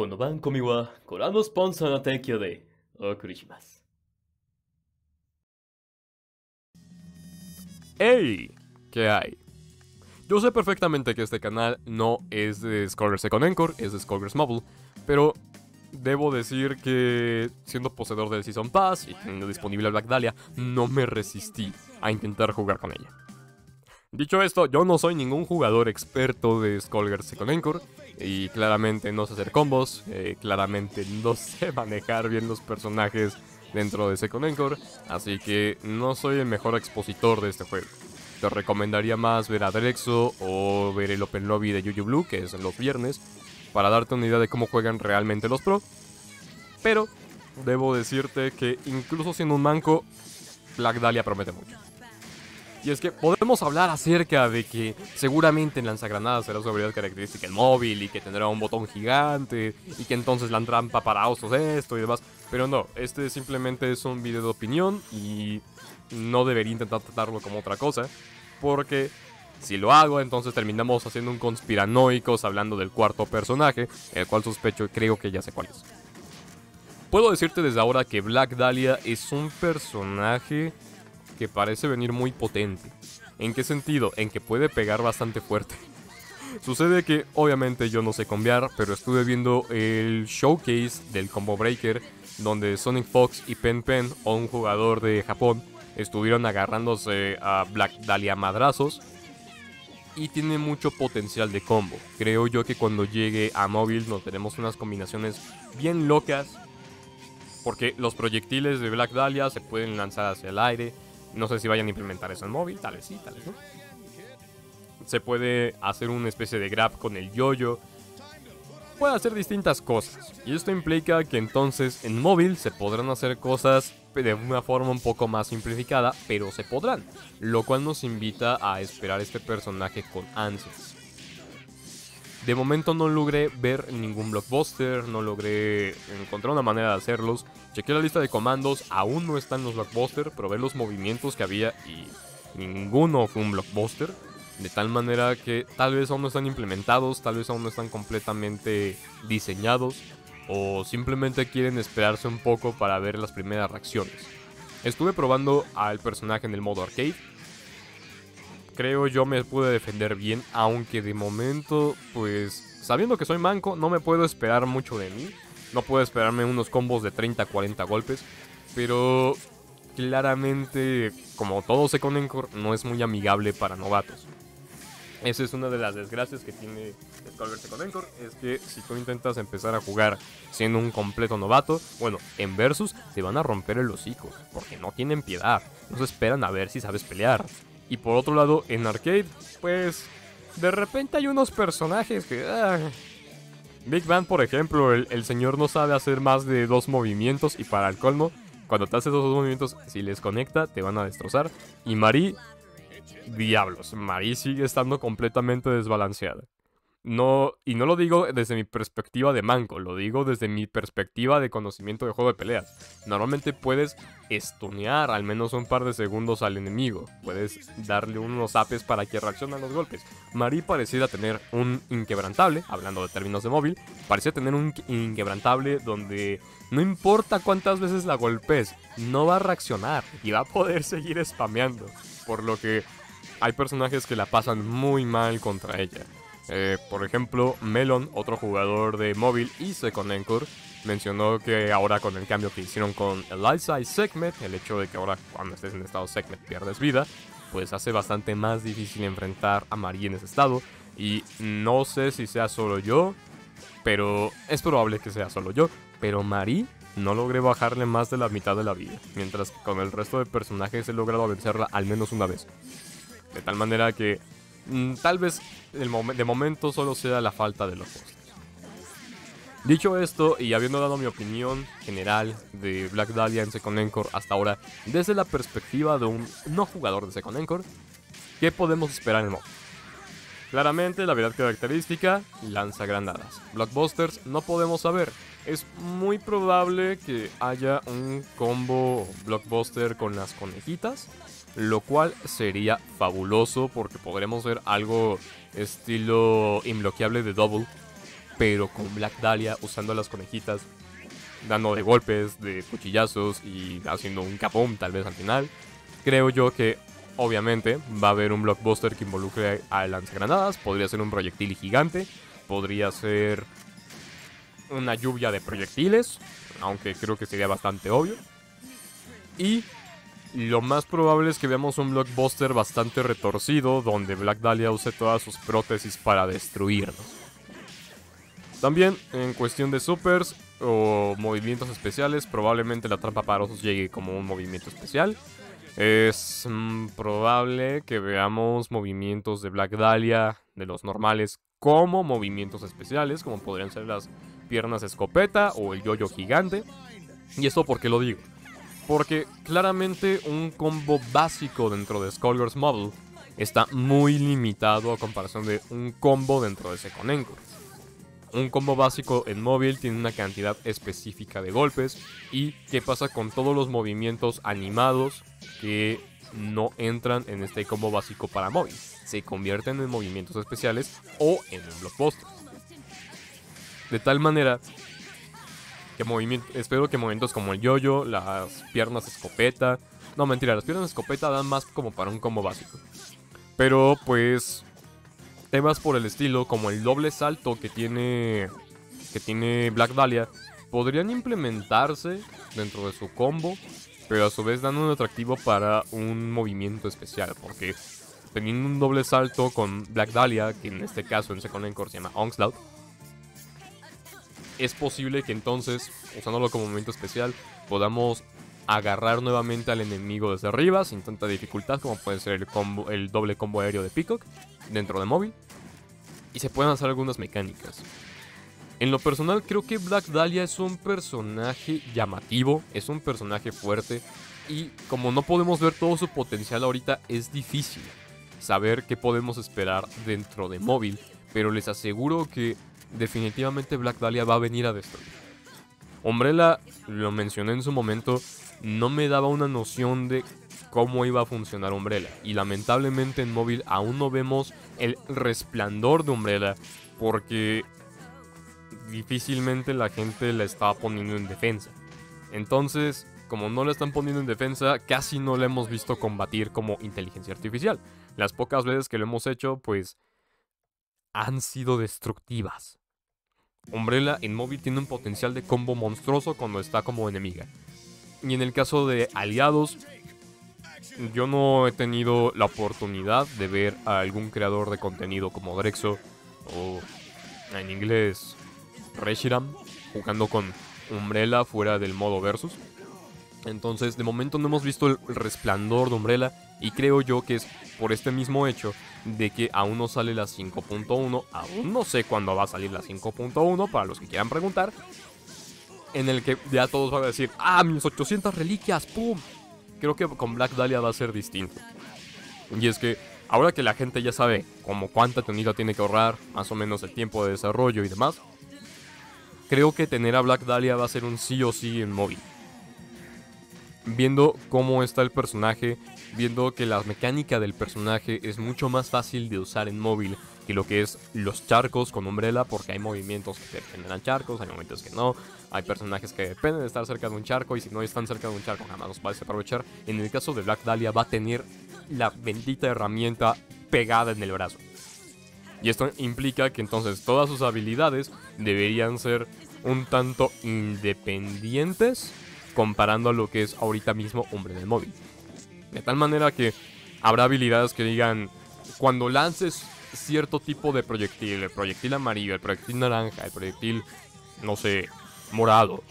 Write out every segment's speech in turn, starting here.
この番組はご覧のスポンサーの提供でお送りします。 ¡Hey! ¿Qué hay? Yo sé perfectamente que este canal no es de Skullgirls Second Encore, es de Skullgirls Mobile, pero debo decir que siendo poseedor del Season Pass y teniendo disponible Black Dahlia, no me resistí a intentar jugar con ella. Dicho esto, yo no soy ningún jugador experto de Skullgirls Second Encore y claramente no sé hacer combos, eh, claramente no sé manejar bien los personajes dentro de Second Encore, así que no soy el mejor expositor de este juego. Te recomendaría más ver a Drexo o ver el Open Lobby de Yuyu Blue, que es los viernes, para darte una idea de cómo juegan realmente los pro. Pero debo decirte que incluso siendo un manco, Black Dahlia promete mucho. Y es que podemos hablar acerca de que seguramente en lanzagranadas será su habilidad característica el móvil y que tendrá un botón gigante y que entonces la trampa para osos esto y demás. Pero no, este simplemente es un video de opinión y no debería intentar tratarlo como otra cosa. Porque si lo hago, entonces terminamos haciendo un conspiranoicos hablando del cuarto personaje, el cual sospecho y creo que ya sé cuál es. Puedo decirte desde ahora que Black Dahlia es un personaje que parece venir muy potente. ¿En qué sentido? En que puede pegar bastante fuerte. Sucede que obviamente yo no sé combiar, pero estuve viendo el showcase del Combo Breaker, donde Sonic Fox y Pen Pen, o un jugador de Japón, estuvieron agarrándose a Black Dahlia madrazos. Y tiene mucho potencial de combo. Creo yo que cuando llegue a móvil nos tenemos unas combinaciones bien locas. Porque los proyectiles de Black Dahlia se pueden lanzar hacia el aire. No sé si vayan a implementar eso en móvil, tal vez sí, tal vez no. Se puede hacer una especie de grab con el yoyo. Puede hacer distintas cosas. Y esto implica que entonces en móvil se podrán hacer cosas de una forma un poco más simplificada, pero se podrán. Lo cual nos invita a esperar este personaje con ansias. De momento no logré ver ningún blockbuster, no logré encontrar una manera de hacerlos. Chequé la lista de comandos, aún no están los blockbuster, probé los movimientos que había y ninguno fue un blockbuster. De tal manera que tal vez aún no están implementados, tal vez aún no están completamente diseñados o simplemente quieren esperarse un poco para ver las primeras reacciones. Estuve probando al personaje en el modo arcade. Creo yo me pude defender bien, aunque de momento, pues, sabiendo que soy manco, no me puedo esperar mucho de mí. No puedo esperarme unos combos de 30-40 golpes, pero claramente, como todo Second Encore, no es muy amigable para novatos. Esa es una de las desgracias que tiene Skullgirls Second Encore, es que si tú intentas empezar a jugar siendo un completo novato, bueno, en Versus te van a romper el hocico, porque no tienen piedad, no se esperan a ver si sabes pelear. Y por otro lado, en Arcade, pues, de repente hay unos personajes que... ah, Big Bang, por ejemplo, el, el señor no sabe hacer más de dos movimientos y para el colmo, cuando te haces esos dos movimientos, si les conecta, te van a destrozar. Y Marie, diablos, Marie sigue estando completamente desbalanceada. No, y no lo digo desde mi perspectiva de manco, lo digo desde mi perspectiva de conocimiento de juego de peleas. Normalmente puedes estunear al menos un par de segundos al enemigo, puedes darle unos apes para que reaccione a los golpes. Marie pareciera tener un inquebrantable, hablando de términos de móvil, parecía tener un inquebrantable donde no importa cuántas veces la golpes, no va a reaccionar y va a poder seguir spameando. Por lo que hay personajes que la pasan muy mal contra ella. Eh, por ejemplo, Melon, otro jugador de móvil y Second Encore, mencionó que ahora con el cambio que hicieron con el Life Size Segment, el hecho de que ahora cuando estés en estado Segment pierdes vida, pues hace bastante más difícil enfrentar a Marie en ese estado. Y no sé si sea solo yo, pero es probable que sea solo yo. Pero Marie no logré bajarle más de la mitad de la vida, mientras que con el resto de personajes he logrado vencerla al menos una vez. De tal manera que tal vez de momento solo sea la falta de los postres. Dicho esto, y habiendo dado mi opinión general de Black Dahlia en Second Encore hasta ahora, desde la perspectiva de un no jugador de Second Encore, ¿qué podemos esperar en el modo? Claramente, la habilidad característica lanza granadas. Blockbusters no podemos saber. Es muy probable que haya un combo blockbuster con las conejitas, lo cual sería fabuloso porque podremos ver algo estilo inbloqueable de Double, pero con Black Dahlia usando las conejitas, dando de golpes, de cuchillazos y haciendo un capón tal vez al final. Creo yo que obviamente va a haber un blockbuster que involucre a lanzagranadas, podría ser un proyectil gigante, podría ser una lluvia de proyectiles, aunque creo que sería bastante obvio. Y lo más probable es que veamos un blockbuster bastante retorcido donde Black Dahlia use todas sus prótesis para destruirnos. También, en cuestión de supers o movimientos especiales, probablemente la trampa para osos llegue como un movimiento especial. Es mm, probable que veamos movimientos de Black Dahlia, de los normales, como movimientos especiales, como podrían ser las piernas escopeta o el yoyo gigante. ¿Y esto por qué lo digo? Porque claramente un combo básico dentro de Skullgirls Model está muy limitado a comparación de un combo dentro de Second. Un combo básico en móvil tiene una cantidad específica de golpes y qué pasa con todos los movimientos animados que no entran en este combo básico para móvil. Se convierten en movimientos especiales o en un blockbuster. De tal manera espero que movimientos como el yoyo, las piernas escopeta. No, mentira, las piernas escopeta dan más como para un combo básico. Pero pues temas por el estilo como el doble salto que tiene que tiene Black Dahlia podrían implementarse dentro de su combo, pero a su vez dan un atractivo para un movimiento especial, porque teniendo un doble salto con Black Dahlia, que en este caso en Second Encore se llama Onslaught, es posible que entonces, usándolo como momento especial, podamos agarrar nuevamente al enemigo desde arriba sin tanta dificultad como puede ser el, combo, el doble combo aéreo de Peacock dentro de móvil. Y se pueden hacer algunas mecánicas. En lo personal creo que Black Dahlia es un personaje llamativo, es un personaje fuerte y como no podemos ver todo su potencial ahorita es difícil saber qué podemos esperar dentro de móvil, pero les aseguro que definitivamente Black Dahlia va a venir a destruir. Umbrella, lo mencioné en su momento, no me daba una noción de cómo iba a funcionar Umbrella. Y lamentablemente en móvil aún no vemos el resplandor de Umbrella porque difícilmente la gente la estaba poniendo en defensa. Entonces, como no la están poniendo en defensa, casi no la hemos visto combatir como inteligencia artificial. Las pocas veces que lo hemos hecho, pues han sido destructivas. Umbrella en móvil tiene un potencial de combo monstruoso cuando está como enemiga. Y en el caso de aliados, yo no he tenido la oportunidad de ver a algún creador de contenido como Drexo o en inglés Reshiram jugando con Umbrella fuera del modo versus. Entonces, de momento no hemos visto el resplandor de Umbrella y creo yo que es por este mismo hecho de que aún no sale la 5.1, aún no sé cuándo va a salir la 5.1 para los que quieran preguntar, en el que ya todos van a decir, ah, mis 800 reliquias, ¡pum! Creo que con Black Dahlia va a ser distinto. Y es que ahora que la gente ya sabe como cuánta tenida tiene que ahorrar, más o menos el tiempo de desarrollo y demás, creo que tener a Black Dahlia va a ser un sí o sí en móvil. Viendo cómo está el personaje, viendo que la mecánica del personaje es mucho más fácil de usar en móvil que lo que es los charcos con Umbrella, porque hay movimientos que generan charcos, hay momentos que no, hay personajes que dependen de estar cerca de un charco y si no están cerca de un charco jamás los puedes aprovechar. En el caso de Black Dahlia va a tener la bendita herramienta pegada en el brazo. Y esto implica que entonces todas sus habilidades deberían ser un tanto independientes comparando a lo que es ahorita mismo Hombre del Móvil. De tal manera que habrá habilidades que digan, cuando lances cierto tipo de proyectil, el proyectil amarillo, el proyectil naranja, el proyectil, no sé, morado,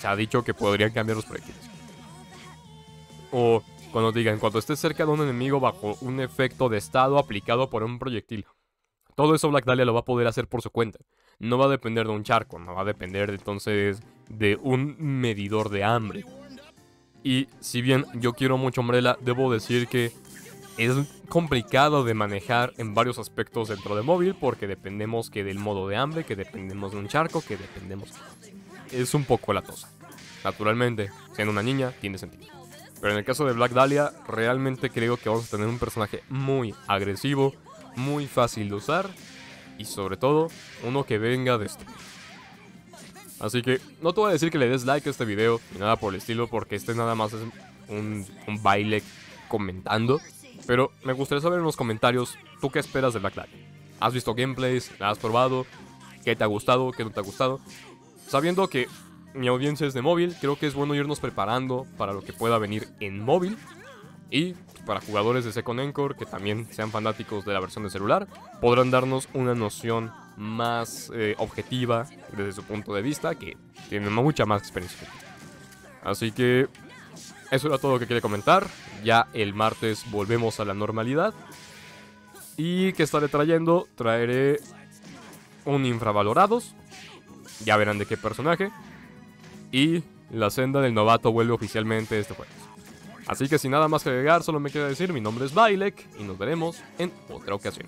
se ha dicho que podrían cambiar los proyectiles. O cuando digan, cuando estés cerca de un enemigo bajo un efecto de estado aplicado por un proyectil. Todo eso Black Dahlia lo va a poder hacer por su cuenta. No va a depender de un charco, no va a depender entonces de un medidor de hambre. Y si bien yo quiero mucho Umbrella, debo decir que es complicado de manejar en varios aspectos dentro de móvil porque dependemos que del modo de hambre, que dependemos de un charco, que dependemos... Es un poco latosa. Naturalmente, siendo una niña, tiene sentido. Pero en el caso de Black Dahlia, realmente creo que vamos a tener un personaje muy agresivo, muy fácil de usar y sobre todo uno que venga de esto. Así que no te voy a decir que le des like a este video ni nada por el estilo porque este nada más es un, un baile comentando. Pero me gustaría saber en los comentarios tú qué esperas de Black. ¿Has visto gameplays? ¿La has probado? ¿Qué te ha gustado? ¿Qué no te ha gustado? Sabiendo que mi audiencia es de móvil, creo que es bueno irnos preparando para lo que pueda venir en móvil. Y para jugadores de Second Encore que también sean fanáticos de la versión de celular, podrán darnos una noción más eh, objetiva desde su punto de vista, que tienen mucha más experiencia. Así que eso era todo lo que quería comentar. Ya el martes volvemos a la normalidad. ¿Y que estaré trayendo? Traeré un infravalorados. Ya verán de qué personaje. Y la senda del novato vuelve oficialmente este jueves. Así que sin nada más que agregar, solo me queda decir mi nombre es Bailek y nos veremos en otra ocasión.